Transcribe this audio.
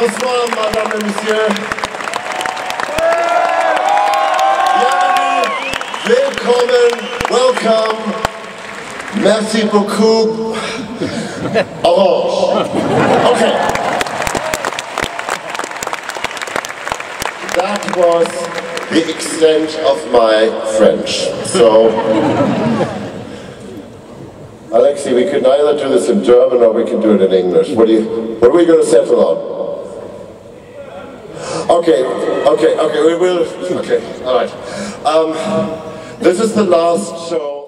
Bonsoir, madame et monsieur. Bienvenue, willkommen, welcome, merci beaucoup, orange. Okay. That was the extent of my French. So, Alexi, we could either do this in German or we can do it in English. What do you? What are we going to settle on? Okay, okay, okay. We will. Okay, all right. Um, this is the last show.